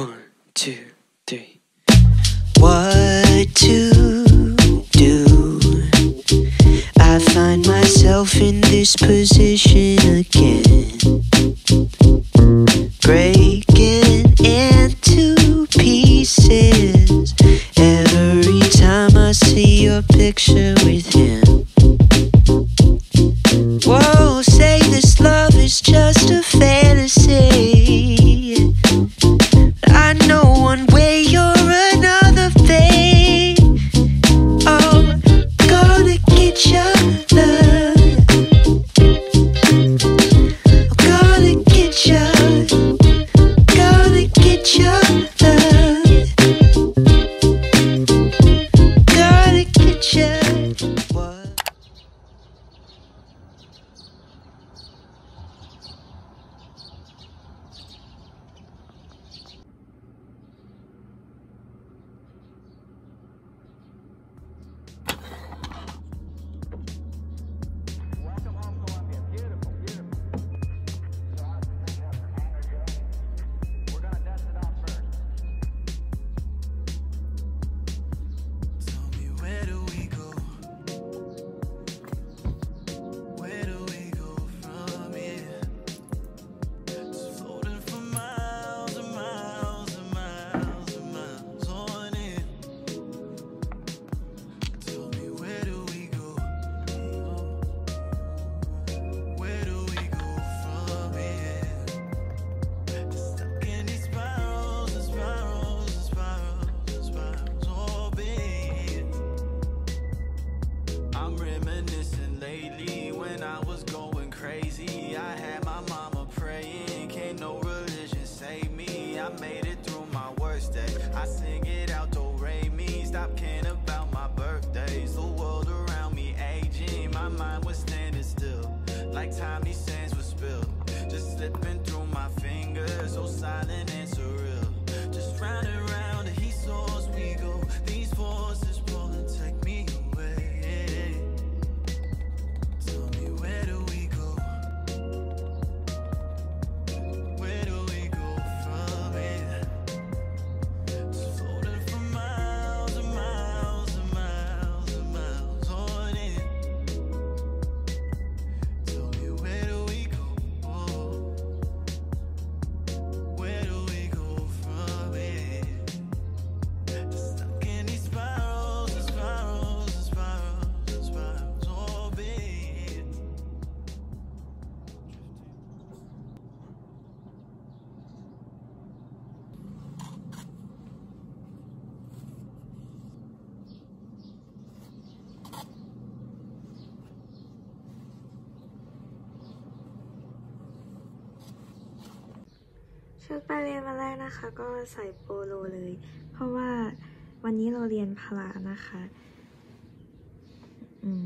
One, two, three. What to do? I find myself in this position again. Breaking into pieces every time I see your picture I sing it out, do re me. Stop caring about my birthdays. The world around me aging. My mind was standing still. Like time needs ชุดไปเรียนวันแรกนะคะ ก็ใส่โปโลเลย เพราะว่าวันนี้เราเรียนพละนะคะอืม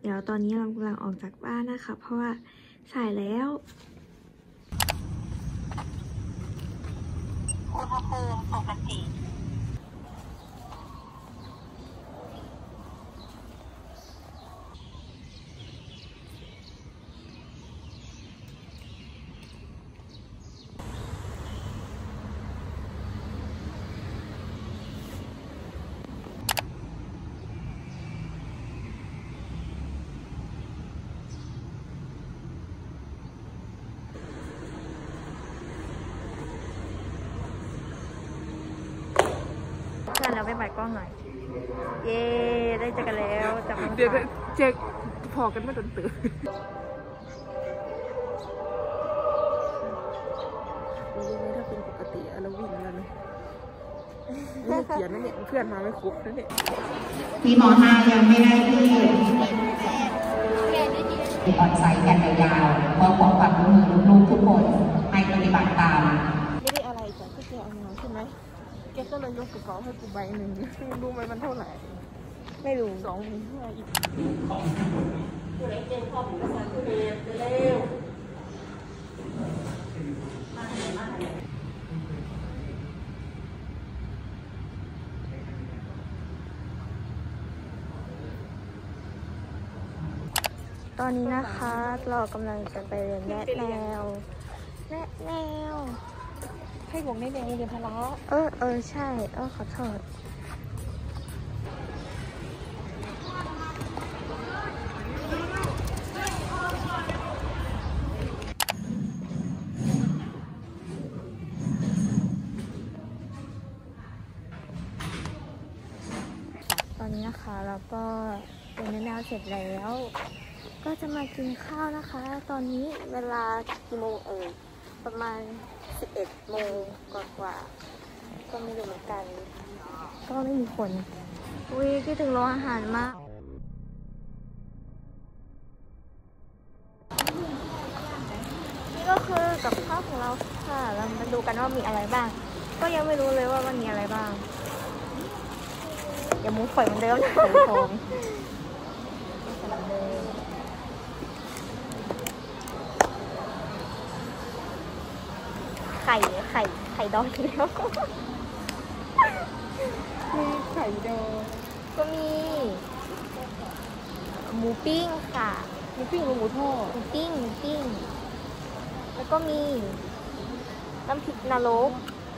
เดี๋ยวตอนนี้เรากำลังออกจากบ้านนะคะ เพราะว่าสายแล้วอุณหภูมิปกติ เพื่อนเราไปบัดกล้องหน่อย เย้ได้เจอกันแล้วจับมือเดี๋ยวค่ะเจ๊พอกันไม่โดนตื่นรู้ไหมถ้าเป็นปกติอะเราวิ่งแล้วนะไม่เขียนนะเนี่ยเพื่อนมาไม่ครบนะเนี่ยที่ม .5 ยังไม่ได้ที่ออนไซต์กันยาวๆเพื่อขอความร่วมมือลูกๆทุกคนให้ปฏิบัติตาม กก็เลยยกกระเป๋าให้กูใบหนึ่งรู้ไหมมันเท่าไหร่ ไม่รู้สองหมื่นห้าอีกตอนนี้นะคะ เรากำลังจะไปเรียนแนะแนว แนะแนว ให้วงได้แดงโรงเรียนพละเออเออใช่ เออขอโทษตอนนี้นะคะเราก็เป็นแนวเสร็จแล้ว ก็จะมากินข้าวนะคะ ตอนนี้เวลากี่โมงเอ่ย ประมาณ 11โมงกว่าๆก็ไม่รู้เหมือนกัน ก็ไม่มีคน อุ้ยคิดถึงโรงอาหารมาก นี่ก็คือกับข้าวของเราค่ะ เรามาดูกันว่ามีอะไรบ้าง ก็ยังไม่รู้เลยว่ามันมีอะไรบ้าง อย่าหมูฝอยเหมือนเดิมนะหมูทอง ไข่ไข่ไข่ดองแล้วมีไข่ดองก็มี หมูปิ้งค่ะหมีปิ้งหรือหมูทอดหมูปิ้งหมูปิ้ง แล้วก็มี น้ำพริกนรก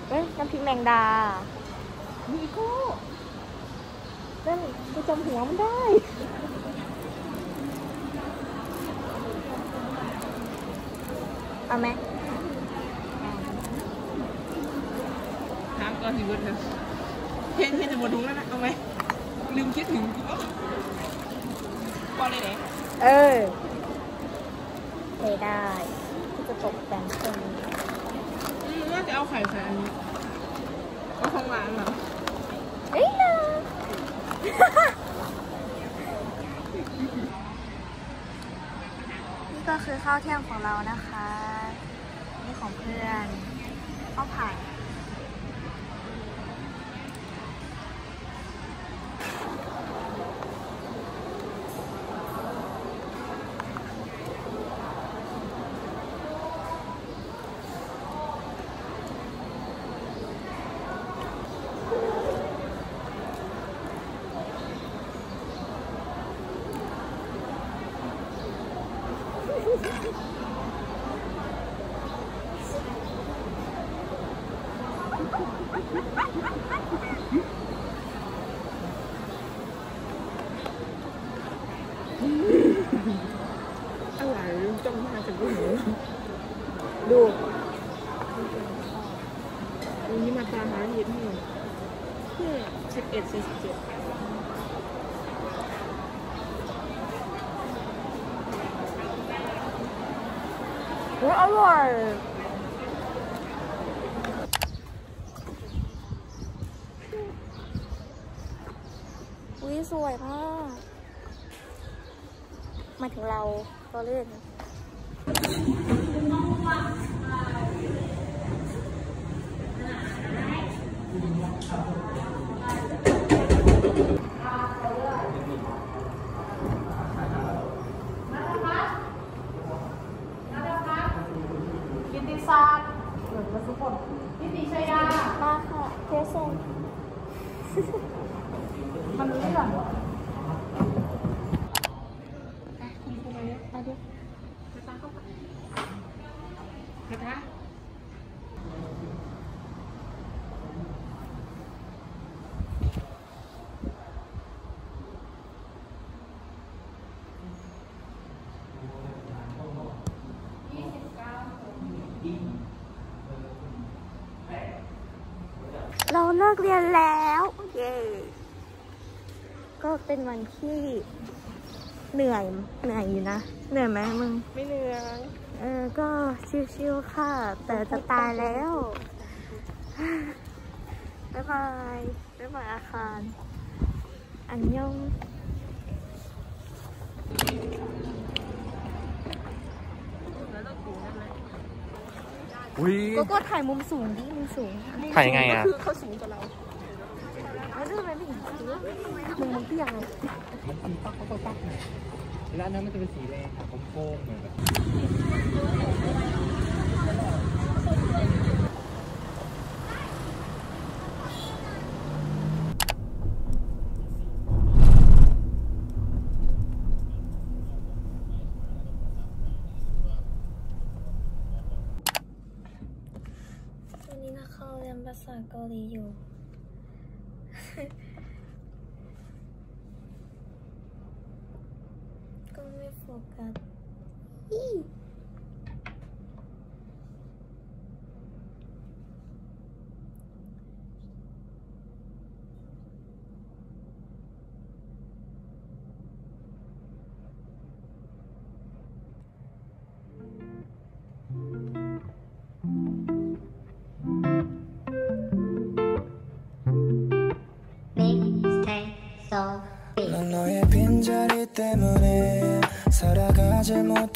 เอ้ยน้ำพริกแมงดา มีอีกก็นั่นกูจำหัวมันได้เอาไหม ถามก่ อนสิเบิร์ดเถอะเห็นเห็นแต่หมดถุงแล้วนะเอาไหมลืมคิดถึงกูก็พอเลยไหนเออเทได้ที่จะตกแต่งตรงนี้อืมว่าจะเอาไข่ใส่อันนี้เอาของหวานเหรอเอ้ยนะนี่ก็คือข้าวเที่ยงของเรานะคะ นี่ของเพื่อนข้าวผัด อะไรลืมจ้องหน้าฉันก็เห็น ดู วันนี้มาตามหาเหตุให้สิบเอ็ดสี่สิบเจ็ด อุ๊ยอ ร่อยอุ้ยสวยมากมาถึงเราเราเล่นกิติศาสตร์เหมือนกันทุกคนนิติชัยดา มาค่ะเทสเซน มันเลื่อน คุณครูมาเนี่ยเอาดิกระทะเข้าไปกระทะ เราเลิกเรียนแล้ว เย้ก็เป็นวันที่เหนื่อยเหนื่อยอยู่นะ เหนื่อยไหมมึง ไม่เหนื่อย เออ ก็ชิวๆค่ะ แต่จะตายแล้ว บ๊ายบาย บ๊ายบายอาคาร อันยอง อุ้ยก็ก็ถ่ายมุมสูงดิ มุมสูงถ่ายยังไงอะคือเขาสูงกว่าเราแล้วทำไมไม่เห็นเขาวะมึงมึงเตี้ยไงมันสีปักปักปักปักแล้วอันนั้นมันจะเป็นสีแดงค่ะโค้งๆเหมือนแบบ วันนี้นะ ษาเกาหลีอยู่ ก็ไม่โฟกัส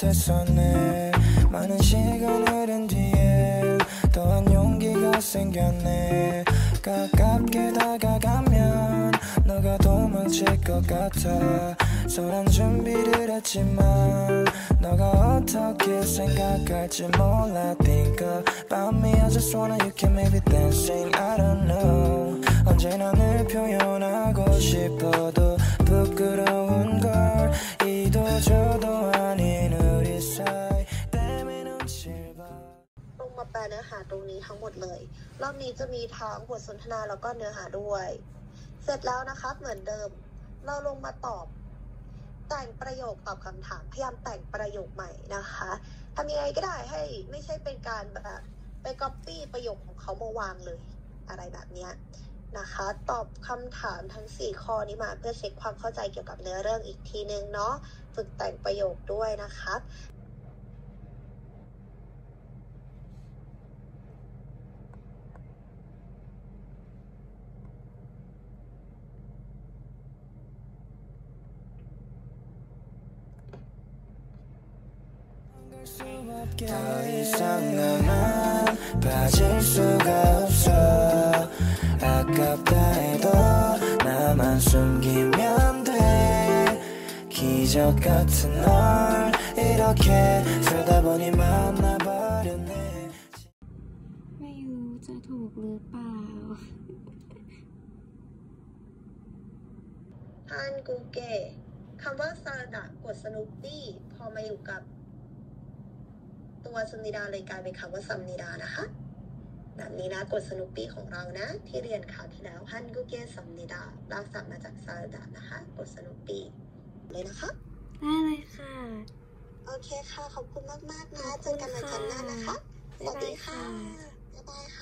못했었네. 많은 시간 흐른 뒤에 또한 용기가 생겼네. 가깝게 다가가면 너가 도망칠 것 같아. 서란 준비를 했지만 너가 어떻게 생각할지 몰라. Think about me I just wanna you can maybe dancing I don't know. 언제나 늘 표현하고 싶어도 부끄러운 걸 이도 저도 าแปลเนื้อหาตรงนี้ทั้งหมดเลย รอบนี้จะมีทั้งบทสนทนาแล้วก็เนื้อหาด้วย เสร็จแล้วนะครับเหมือนเดิม เราลงมาตอบ แต่งประโยคตอบคำถาม พยายามแต่งประโยคใหม่นะคะทำยังไงก็ได้ให้ไม่ใช่เป็นการแบบไปก๊อปปี้ประโยคของเขามาวางเลย อะไรแบบเนี้ยนะคะ ตอบคำถามทั้ง 4 ข้อนี้มาเพื่อเช็คความเข้าใจเกี่ยวกับเนื้อเรื่องอีกทีนึงเนาะฝึกแต่งประโยคด้วยนะคะ 더 이상 나만 빠질 수가 없어 아깝다 해도 나만 숨기면 돼 기적 같은 널 이렇게 살다 보니 만나버렸네 ไม่รู้จะถูกหรือเปล่า ฮันกูเกะคำว่าซาดะกดสนุปปี้พอมาอยู่กับ ตัวซัมนิดาเลยกลายเป็นคำว่าซัมนิดานะคะ แบบนี้นะกดสนุปปี้ของเรานะ ที่เรียนข่าวที่แล้วฮันกูเกะซัมนิดาลากศัพท์มาจากซาดะนะคะกดสนุปปี้เลยนะคะได้เลยค่ะ โอเคค่ะ ขอบคุณมากๆนะเจอกันวันจันทร์หน้านะคะ สวัสดีค่ะบ๊ายบายครั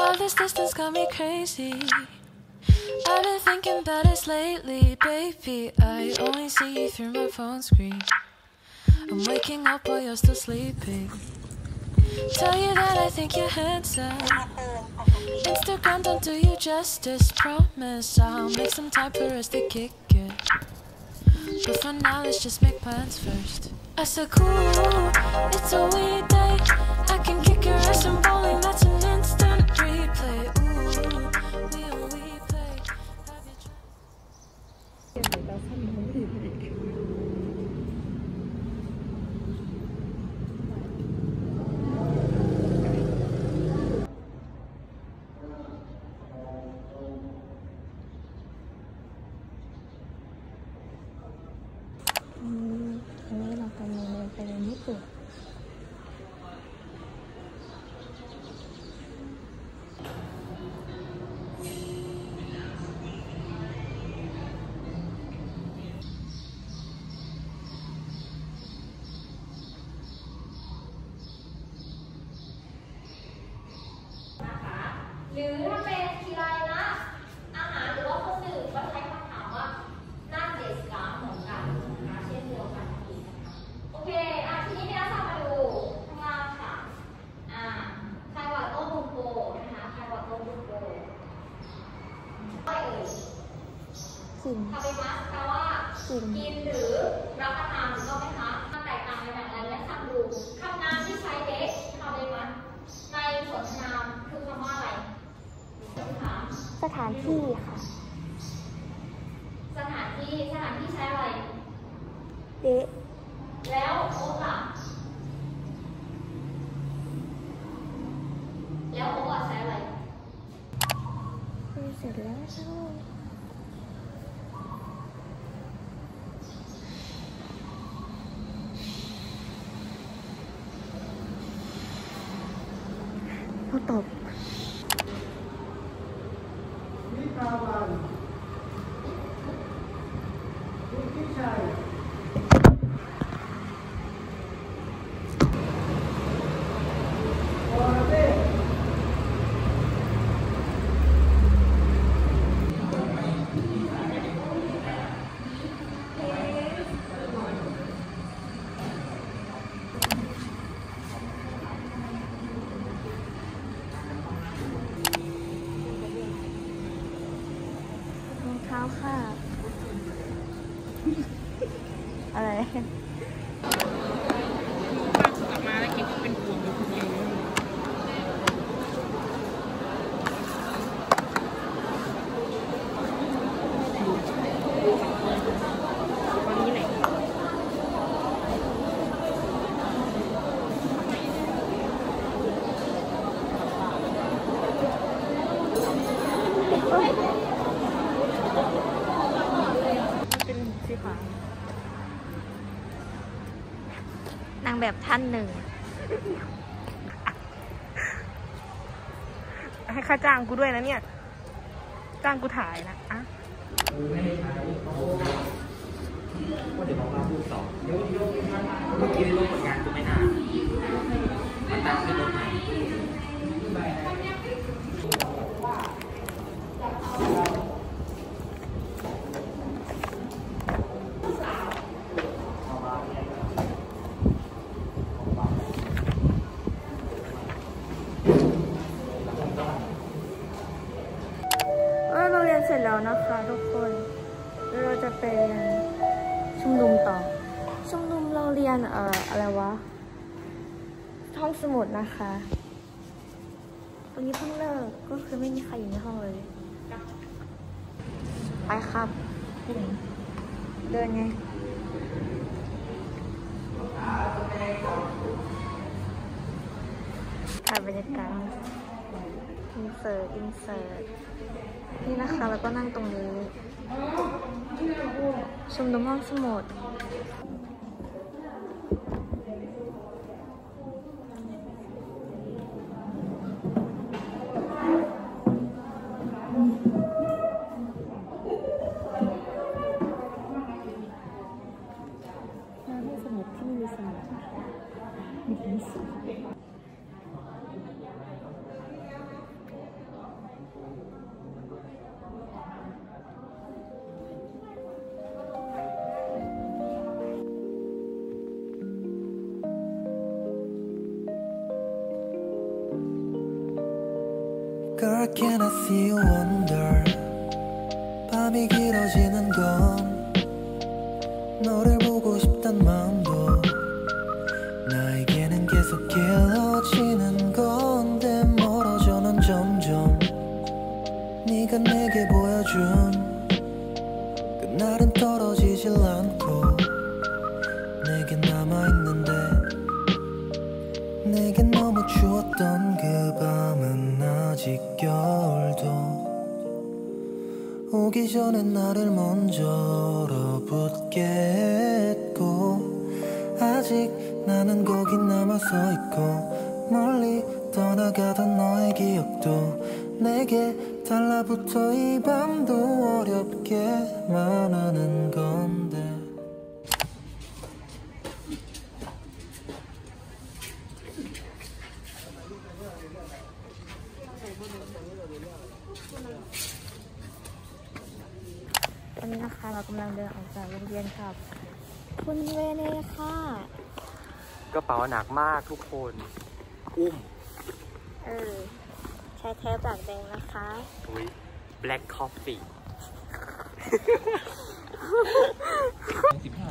All this distance got me crazy. I've been thinking about us lately, baby. I only see you through my phone screen. I'm waking up while you're still sleeping. Tell you that I think you're handsome. Instagram don't do you justice. Promise I'll make some time for us to kick it. But for now, let's just make plans first. I said, cool, it's a weekday. I can kick your ass in bowling, เสร็จแล้วเขาตอบ รองเท้าค่ะ อะไร บ้านกลับมาแล้วกินเป็นพวงอยู่คนเดียวเลยตอนนี้ไหน มันเป็นสีขาว นาง แบบท่านหนึ่ง ให้ค่าจ้างกูด้วยนะเนี่ย จ้างกูถ่ายนะอะว่าเดี๋ยวน้องมาพูดต่อเมื่อกี้ในรูปผลงานกูไม่นานมันตั้งขึ้นรถใหม่เออเราเรียนเสร็ จแล้วนะคะทุกคนแล้วเราจะไปเรียนชุมนุมต่อ ชุมนุมเราเรียนเอ่ออะไรวะห้องสมุดนะคะวันนี้เพิ่งเลิกก็คือไม่มีใครอยู่ในห้องเลย ไปครับ เดินไงถ่ายบรรยากาศ อินเสิร์ตอินเสิร์ตนี่นะคะ แล้วก็นั่งตรงนี้ ชมดุมห้องสมุด 오기 전에 나를 먼저 얼어붙게 했고 아직 나는 거기 남아서 있고 멀리 떠나가던 너의 기억도 내게 달라붙어 이 밤도 어렵게만 하는 건데 เรากำลังเดินออกจากโรงเรียนครับ คุณเวเนค่ะ กระเป๋าหนักมากทุกคน อุ้ม เออ ใช้แท้ปากแดงนะคะอุ้ย black coffee สิบห้า